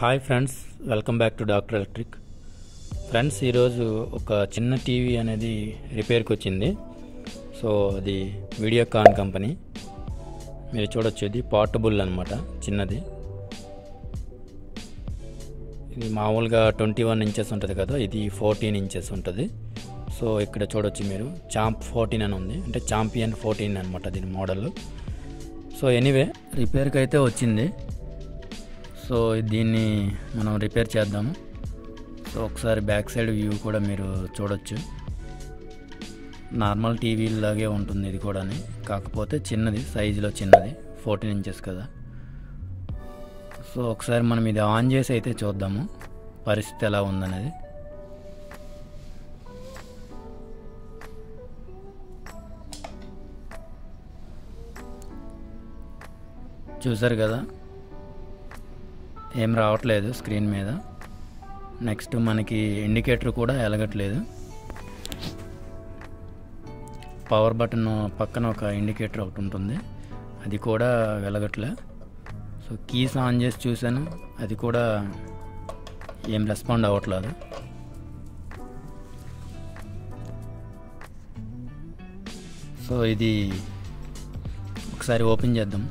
Hi friends welcome back to doctor electric. Friends ఈరోజు ఒక చిన్న టీవీ అనేది రిపేర్కి వచ్చింది. సో అది వీడియోకాన్ కంపెనీ. మీరు చూడొచ్చు ఇది పోర్టబుల్ అనమాట చిన్నది. ఇది మామూలుగా ట్వంటీ వన్ ఇంచెస్ ఉంటుంది కదా ఇది ఫోర్టీన్ ఇంచెస్ ఉంటుంది. సో ఇక్కడ చూడొచ్చు మీరు చాంప్ ఫోర్టీన్ అని ఉంది అంటే చాంపియన్ ఫోర్టీన్ అనమాట దీని మోడల్. సో ఎనీవే రిపేర్కి అయితే వచ్చింది. సో దీన్ని మనం రిపేర్ చేద్దాము. సో ఒకసారి బ్యాక్ సైడ్ వ్యూ కూడా మీరు చూడొచ్చు. నార్మల్ టీవీ లాగే ఉంటుంది ఇది కూడా కాకపోతే చిన్నది సైజులో చిన్నది ఫోర్టీన్ ఇంచెస్ కదా. సో ఒకసారి మనం ఇది ఆన్ చేసి అయితే చూద్దాము. పరిస్థితి ఎలా ఉందనేది. చూసారు కదా? ఏం రావట్లేదు స్క్రీన్ మీద. నెక్స్ట్ మనకి ఇండికేటర్ కూడా ఎలగట్లేదు. పవర్ బటన్ పక్కన ఒక ఇండికేటర్ ఒకటి ఉంటుంది. అది కూడా వెలగట్లే. సో కీస్ ఆన్ చేసి చూశాను. అది కూడా ఏం రెస్పాండ్ అవ్వట్లేదు. సో ఇది ఒకసారి ఓపెన్ చేద్దాం.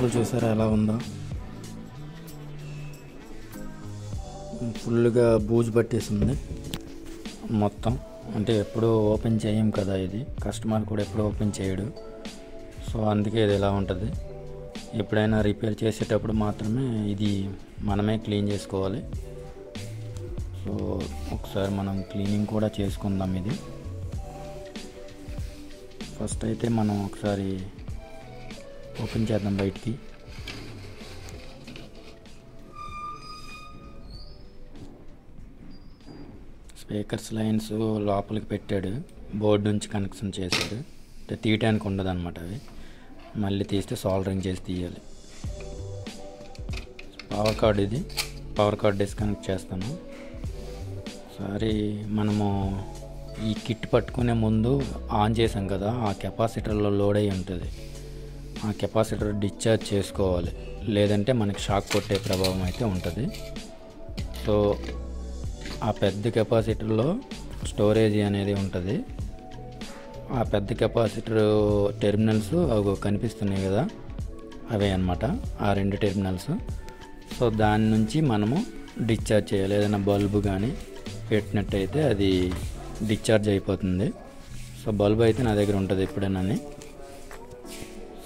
లోపల చూసారా ఎలా ఉందో? ఫుల్గా బూజు పట్టేసింది మొత్తం. అంటే ఎప్పుడూ ఓపెన్ చేయం కదా ఇది. కస్టమర్ కూడా ఎప్పుడు ఓపెన్ చేయడు. సో అందుకే ఇది ఎలా ఉంటుంది? ఎప్పుడైనా రిపేర్ చేసేటప్పుడు మాత్రమే ఇది మనమే క్లీన్ చేసుకోవాలి. సో ఒకసారి మనం క్లీనింగ్ కూడా చేసుకుందాం ఇది. ఫస్ట్ అయితే మనం ఒకసారి ఓపెన్ చేద్దాం బయటికి. స్పీకర్స్ లైన్స్ లోపలికి పెట్టాడు. బోర్డు నుంచి కనెక్షన్ చేశాడు. అంటే తీయటానికి ఉండదు అనమాట అవి. మళ్ళీ తీస్తే సాల్డరింగ్ చేసి తీయాలి. పవర్ కార్డ్ ఇది. పవర్ కార్డ్ డిస్కనెక్ట్ చేస్తాను. సారీ మనము ఈ కిట్ పట్టుకునే ముందు ఆన్ చేసాం కదా ఆ కెపాసిటర్లో లోడ్ అయి ఉంటుంది. ఆ కెపాసిటర్ డిశ్చార్జ్ చేసుకోవాలి. లేదంటే మనకి షాక్ కొట్టే ప్రభావం అయితే ఉంటుంది. సో ఆ పెద్ద కెపాసిటర్లో స్టోరేజ్ అనేది ఉంటుంది. ఆ పెద్ద కెపాసిటర్ టెర్మినల్స్ అవి కనిపిస్తున్నాయి కదా. అవే అనమాట ఆ రెండు టెర్మినల్స్. సో దాని నుంచి మనము డిశ్చార్జ్ చేయాలి. ఏదైనా బల్బు కానీ పెట్టినట్టయితే అది డిశ్చార్జ్ అయిపోతుంది. సో బల్బు అయితే నా దగ్గర ఉంటుంది ఎప్పుడైనా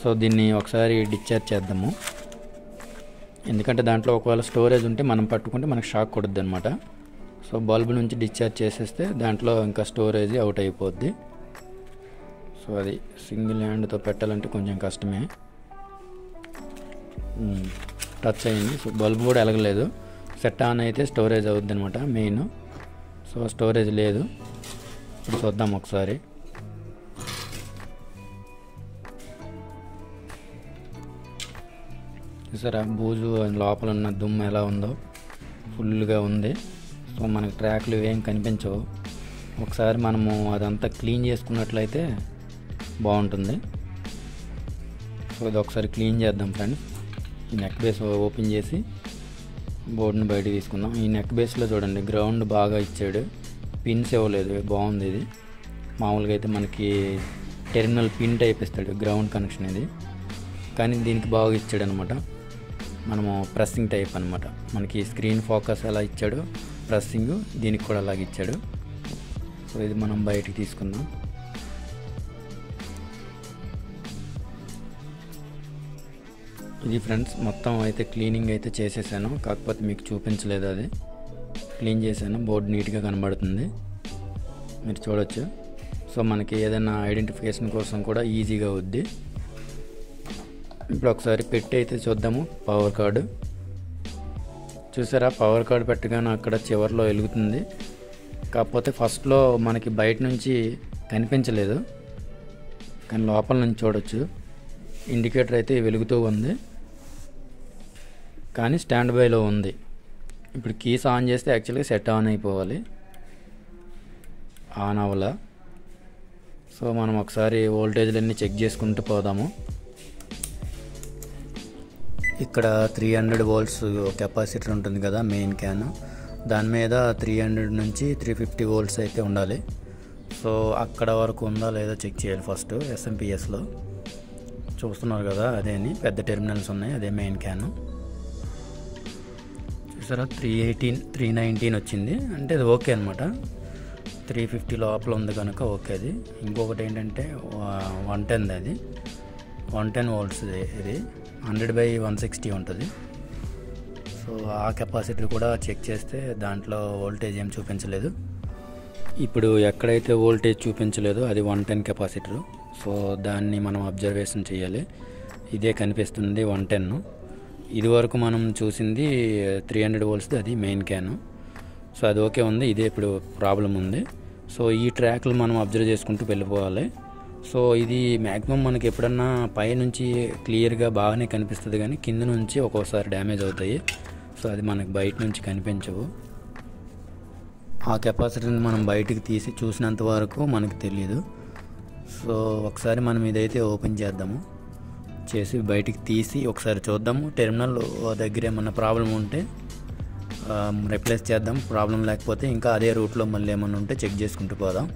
సో దీన్ని ఒకసారి డిశ్చార్జ్ చేద్దాము. ఎందుకంటే దాంట్లో ఒకవేళ స్టోరేజ్ ఉంటే మనం పట్టుకుంటే మనకు షాక్ కొడుద్ది అనమాట సో బల్బ్ నుంచి డిశ్చార్జ్ చేసేస్తే దాంట్లో ఇంకా స్టోరేజ్ అవుట్ అయిపోద్ది. సో అది సింగిల్ హ్యాండ్తో పెట్టాలంటే కొంచెం కష్టమే. టచ్ అయింది. సో బల్బ్ కూడా ఎలగలేదు సెట్ ఆన్ అయితే స్టోరేజ్ అవుద్ది అనమాట మెయిన్. సో స్టోరేజ్ లేదు. ఇప్పుడు చూద్దాం ఒకసారి. చూసారా బూజు లోపల ఉన్న దుమ్ము ఎలా ఉందో ఫుల్గా ఉంది. సో మనకి ట్రాక్లు ఏం కనిపించవు. ఒకసారి మనము అదంతా క్లీన్ చేసుకున్నట్లయితే బాగుంటుంది. సో ఇది ఒకసారి క్లీన్ చేద్దాం ఫ్రెండ్స్. ఈ నెక్ బేస్ ఓపెన్ చేసి బోర్డుని బయట తీసుకుందాం. ఈ నెక్ బేస్లో చూడండి గ్రౌండ్ బాగా ఇచ్చాడు. పిన్స్ ఇవ్వలేదు బాగుంది ఇది. మామూలుగా అయితే మనకి టెర్మినల్ పిన్ టైప్ ఇస్తాడు గ్రౌండ్ కనెక్షన్ ఇది. కానీ దీనికి బాగా ఇచ్చాడు అనమాట మనము ప్రెస్సింగ్ టైప్ అనమాట మనకి స్క్రీన్ ఫోకస్ ఎలా ఇచ్చాడు ప్రెస్సింగ్ దీనికి కూడా అలాగే ఇచ్చాడు. సో ఇది మనం బయటికి తీసుకుందాం. ఇది ఫ్రెండ్స్ మొత్తం అయితే క్లీనింగ్ అయితే చేసేసాను. కాకపోతే మీకు చూపించలేదు అది. క్లీన్ చేశాను. బోర్డు నీట్గా కనబడుతుంది. మీరు చూడొచ్చు. సో మనకి ఏదైనా ఐడెంటిఫికేషన్ కోసం కూడా ఈజీగా అవుద్ది. ఇప్పుడు ఒకసారి పెట్టి అయితే చూద్దాము. పవర్ కార్డు చూసారా? పవర్ కార్డు పెట్టగానే అక్కడ చివరిలో వెలుగుతుంది. కాకపోతే ఫస్ట్లో మనకి బయట నుంచి కనిపించలేదు. కానీ లోపల నుంచి చూడొచ్చు. ఇండికేటర్ అయితే వెలుగుతూ ఉంది. కానీ స్టాండ్ బైలో ఉంది. ఇప్పుడు కీస్ ఆన్ చేస్తే యాక్చువల్గా సెట్ ఆన్ అయిపోవాలి. ఆన్ అవ్వాల. సో మనం ఒకసారి వోల్టేజ్లన్నీ చెక్ చేసుకుంటూ పోదాము. ఇక్కడ త్రీ హండ్రెడ్ వోల్ట్స్ కెపాసిటర్ ఉంటుంది కదా మెయిన్ క్యాన్ దాని మీద త్రీ హండ్రెడ్ నుంచి త్రీ ఫిఫ్టీ వోల్ట్స్ అయితే ఉండాలి. సో అక్కడ వరకు ఉందా లేదా చెక్ చేయాలి ఫస్ట్ ఎస్ఎంపిఎస్లో చూస్తున్నారు కదా అదేని పెద్ద టెర్మినల్స్ ఉన్నాయి అదే మెయిన్ క్యాన్ చూసారా? త్రీ ఎయిటీన్ త్రీ నైన్టీన్ వచ్చింది. అంటే అది ఓకే అనమాట త్రీ ఫిఫ్టీ లోపల ఉంది కనుక ఓకే అది. ఇంకొకటి ఏంటంటే వన్ టెన్ అది. వన్ టెన్ వోల్ట్స్ ఇది. హండ్రెడ్ బై వన్ సిక్స్టీ ఉంటుంది. సో ఆ కెపాసిటీ కూడా చెక్ చేస్తే దాంట్లో వోల్టేజ్ ఏం చూపించలేదు. ఇప్పుడు ఎక్కడైతే వోల్టేజ్ చూపించలేదో అది వన్ టెన్ కెపాసిటర్. సో దాన్ని మనం అబ్జర్వేషన్ చేయాలి. ఇదే కనిపిస్తుంది వన్ టెన్. ఇది వరకు మనం చూసింది త్రీ హండ్రెడ్ వోల్ట్స్ది అది మెయిన్ క్యాన్. సో అది ఓకే ఉంది ఇదే ఇప్పుడు ప్రాబ్లం ఉంది. సో ఈ ట్రాక్లు మనం అబ్జర్వ్ చేసుకుంటూ వెళ్ళిపోవాలి. సో ఇది మ్యాక్సిమం మనకి ఎప్పుడన్నా పై నుంచి క్లియర్గా బాగానే కనిపిస్తుంది కానీ కింద నుంచి ఒక్కోసారి డ్యామేజ్ అవుతాయి. సో అది మనకు బయట నుంచి కనిపించవు. ఆ కెపాసిటీని మనం బయటికి తీసి చూసినంత వరకు మనకు తెలియదు సో ఒకసారి మనం ఇదైతే ఓపెన్ చేద్దాము. చేసి బయటికి తీసి ఒకసారి చూద్దాము. టెర్మినల్ దగ్గర ఏమన్నా ప్రాబ్లం ఉంటే రిప్లేస్ చేద్దాం. ప్రాబ్లం లేకపోతే ఇంకా అదే రూట్లో మళ్ళీ ఏమన్నా ఉంటే చెక్ చేసుకుంటూ పోదాం.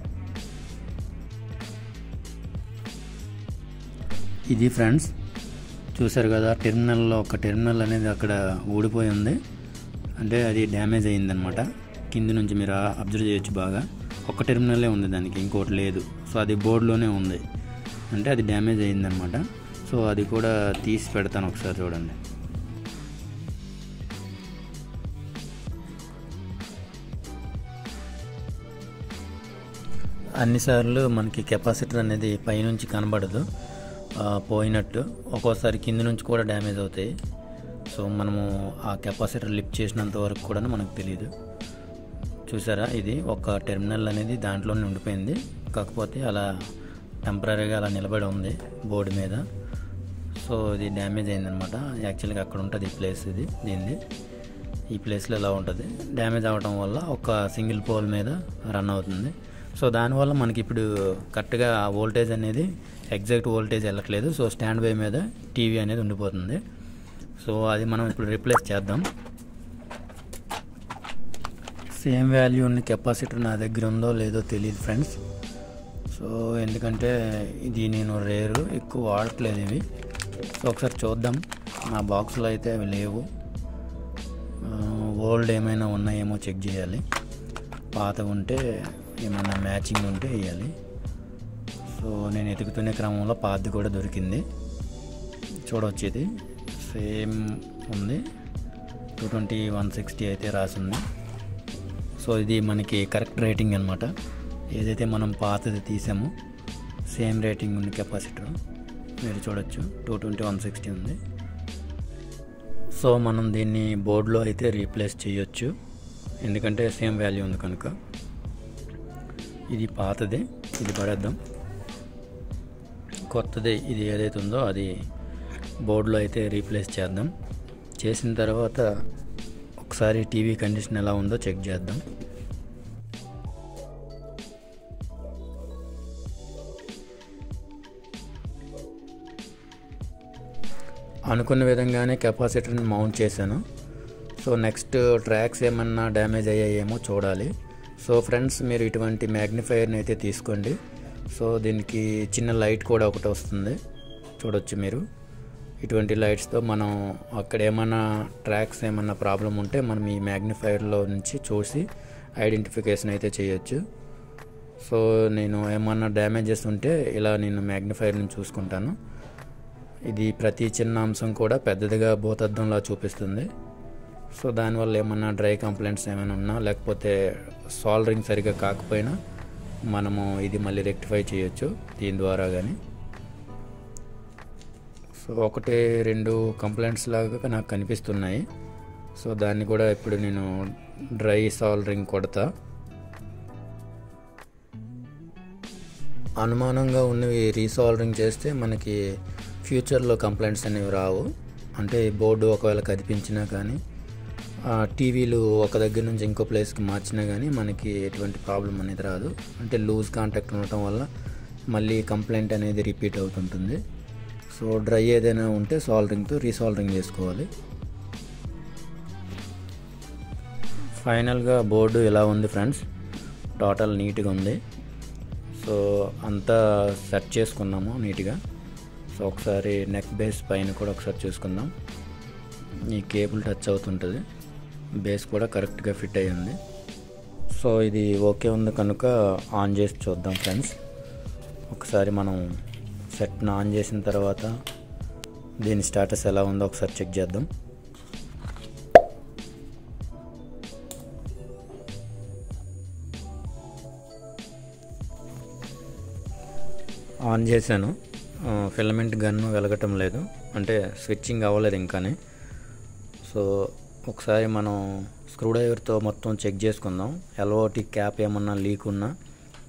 ఇది ఫ్రెండ్స్ చూసారు కదా టెర్మినల్లో ఒక టెర్మినల్ అనేది అక్కడ ఊడిపోయి ఉంది. అంటే అది డ్యామేజ్ అయ్యిందనమాట కింది నుంచి మీరు అబ్జర్వ్ చేయొచ్చు బాగా. ఒక టెర్మినలే ఉంది దానికి ఇంకోటి లేదు. సో అది బోర్డులోనే ఉంది. అంటే అది డ్యామేజ్ అయ్యిందనమాట సో అది కూడా తీసి పెడతాను ఒకసారి చూడండి. అన్నిసార్లు మనకి కెపాసిటర్ అనేది పైనుంచి కనబడదు. పోయినట్టు. ఒక్కోసారి కింద నుంచి కూడా డ్యామేజ్ అవుతాయి. సో మనము ఆ కెపాసిటర్ లిఫ్ట్ చేసినంత వరకు కూడా మనకు తెలియదు చూసారా? ఇది ఒక టెర్మినల్ అనేది దాంట్లోనే ఉండిపోయింది. కాకపోతే అలా టెంపరీగా అలా నిలబడి ఉంది బోర్డు మీద. సో ఇది డ్యామేజ్ అయిందనమాట. యాక్చువల్గా అక్కడ ఉంటుంది ఈ ప్లేస్ ఇది దీనిది. ఈ ప్లేస్లో ఇలా ఉంటుంది. డ్యామేజ్ అవ్వడం వల్ల ఒక సింగిల్ పోల్ మీద రన్ అవుతుంది. సో దానివల్ల మనకి ఇప్పుడు కరెక్ట్గా వోల్టేజ్ అనేది ఎగ్జాక్ట్ వోల్టేజ్ వెళ్ళట్లేదు. సో స్టాండ్ బై మీద టీవీ అనేది ఉండిపోతుంది. సో అది మనం ఇప్పుడు రిప్లేస్ చేద్దాం. సేమ్ వాల్యూ ఉన్న కెపాసిటర్ నా దగ్గర ఉందో లేదో తెలియదు ఫ్రెండ్స్. సో ఎందుకంటే ఇది నేను రేరు ఎక్కువ వాడట్లేదు ఇవి. సో ఒకసారి చూద్దాం. నా బాక్స్లో అయితే అవి లేవు. ఓల్డ్ ఏమైనా ఉన్నాయేమో చెక్ చేయాలి. పాత ఉంటే ఏమైనా మ్యాచింగ్ ఉంటే వేయాలి. సో నేను ఎతుకుతునే క్రమంలో పాతది కూడా దొరికింది. చూడవచ్చు ఇది సేమ్ ఉంది. టూ ట్వంటీ వన్ సిక్స్టీ అయితే రాసింది. సో ఇది మనకి కరెక్ట్ రేటింగ్ అనమాట ఏదైతే మనం పాతది తీసామో సేమ్ రేటింగ్ ఉంది కెపాసిటర్. మీరు చూడొచ్చు. టూ ట్వంటీ వన్ సిక్స్టీ ఉంది. సో మనం దీన్ని బోర్డులో అయితే రీప్లేస్ చేయొచ్చు. ఎందుకంటే సేమ్ వాల్యూ ఉంది కనుక. ఇది పాతదే. ఇది పడేద్దాం. కొత్తది ఇది ఏదైతే ఉందో అది బోర్డులో అయితే రీప్లేస్ చేద్దాం. చేసిన తర్వాత ఒకసారి టీవీ కండిషన్ ఎలా ఉందో చెక్ చేద్దాం. అనుకున్న విధంగానే కెపాసిటర్ని మౌంట్ చేశాను. సో నెక్స్ట్ ట్రాక్స్ ఏమన్నా డ్యామేజ్ అయ్యాయేమో చూడాలి. సో ఫ్రెండ్స్ మీరు ఇటువంటి మ్యాగ్నిఫైయర్ని అయితే తీసుకోండి. సో దీనికి చిన్న లైట్ కూడా ఒకటి వస్తుంది. చూడొచ్చు మీరు. ఇటువంటి లైట్స్తో మనం అక్కడ ఏమైనా ట్రాక్స్ ఏమన్నా ప్రాబ్లం ఉంటే మనం ఈ మ్యాగ్నిఫైయర్లో నుంచి చూసి ఐడెంటిఫికేషన్ అయితే చేయొచ్చు. సో నేను ఏమన్నా డ్యామేజెస్ ఉంటే ఇలా నేను మ్యాగ్నిఫైర్ని చూసుకుంటాను. ఇది ప్రతి చిన్న అంశం కూడా పెద్దదిగా భూతద్దంలా చూపిస్తుంది. సో దానివల్ల ఏమన్నా డ్రై కంప్లైంట్స్ ఏమైనా ఉన్నా లేకపోతే సాల్డరింగ్ సరిగా కాకపోయినా మనము ఇది మళ్ళీ రెక్టిఫై చేయొచ్చు దీని ద్వారా కానీ సో ఒకటి రెండు కంప్లైంట్స్ లాగా నాకు కనిపిస్తున్నాయి. సో దాన్ని కూడా ఇప్పుడు నేను డ్రై సాల్డరింగ్ కొడతా. అనుమానంగా ఉన్నవి రీసాల్డరింగ్ చేస్తే మనకి ఫ్యూచర్లో కంప్లైంట్స్ అనేవి రావు. అంటే బోర్డు ఒకవేళ కదిపించినా కానీ టీవీలు ఒక దగ్గర నుంచి ఇంకో ప్లేస్కి మార్చినా కానీ మనకి ఎటువంటి ప్రాబ్లం అనేది రాదు. అంటే లూజ్ కాంటాక్ట్ ఉండటం వల్ల మళ్ళీ కంప్లైంట్ అనేది రిపీట్ అవుతుంటుంది. సో డ్రై ఏదైనా ఉంటే సాల్డరింగ్తో రీసాల్డరింగ్ చేసుకోవాలి. ఫైనల్గా బోర్డు ఇలా ఉంది ఫ్రెండ్స్? టోటల్ నీట్గా ఉంది. సో అంతా సెట్ చేసుకున్నాము నీట్గా. సో ఒకసారి నెక్ బేస్ పైన కూడా ఒకసారి చూసుకుందాం. ఈ కేబుల్ టచ్ అవుతుంటుంది. బేస్ కూడా కరెక్ట్గా ఫిట్ అయ్యింది సో ఇది ఓకే ఉంది కనుక ఆన్ చేసి చూద్దాం ఫ్రెండ్స్. ఒకసారి మనం సెట్ను ఆన్ చేసిన తర్వాత దీని స్టేటస్ ఎలా ఉందో ఒకసారి చెక్ చేద్దాం. ఆన్ చేశాను. ఫిలమెంట్ గన్ను వెలగటం లేదు. అంటే స్విచ్చింగ్ అవ్వలేదు ఇంకానే. సో ఒకసారి మనం స్క్రూడ్రైవర్తో మొత్తం చెక్ చేసుకుందాం. ఎల్ఓటి క్యాప్ ఏమన్నా లీక్ ఉన్నా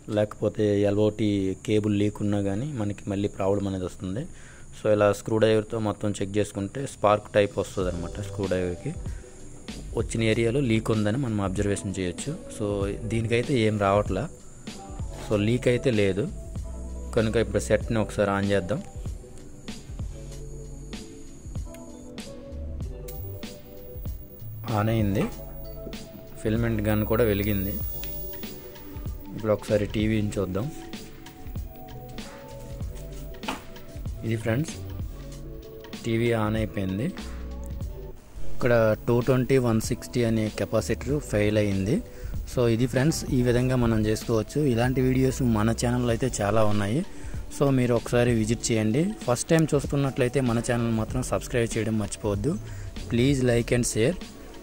లేకపోతే ఎల్ఓటి కేబుల్ లీక్ ఉన్నా కానీ మనకి మళ్ళీ ప్రాబ్లం అనేది వస్తుంది. సో ఇలా స్క్రూడ్రైవర్తో మొత్తం చెక్ చేసుకుంటే స్పార్క్ టైప్ వస్తుంది అనమాట స్క్రూడ్రైవర్కి. వచ్చిన ఏరియాలో లీక్ ఉందని మనం అబ్జర్వేషన్ చేయొచ్చు. సో దీనికైతే ఏం రావట్లా. సో లీక్ అయితే లేదు. కనుక ఇప్పుడు సెట్ని ఒకసారి ఆన్ చేద్దాం. ఆన్ అయింది. ఫిల్మెంట్ గన్ కూడా వెలిగింది. ఇప్పుడు ఒకసారి టీవీని చూద్దాం. ఇది ఫ్రెండ్స్ టీవీ ఆన్ అయిపోయింది. ఇక్కడ టూ ట్వంటీ వన్ సిక్స్టీ అనే కెపాసిటర్ ఫెయిల్ అయింది. సో ఇది ఫ్రెండ్స్ ఈ విధంగా మనం చేసుకోవచ్చు. ఇలాంటి వీడియోస్ మన ఛానల్లో అయితే చాలా ఉన్నాయి. సో మీరు ఒకసారి విజిట్ చేయండి. ఫస్ట్ టైం చూస్తున్నట్లయితే మన ఛానల్ మాత్రం సబ్స్క్రైబ్ చేయడం మర్చిపోవద్దు. Please like and share.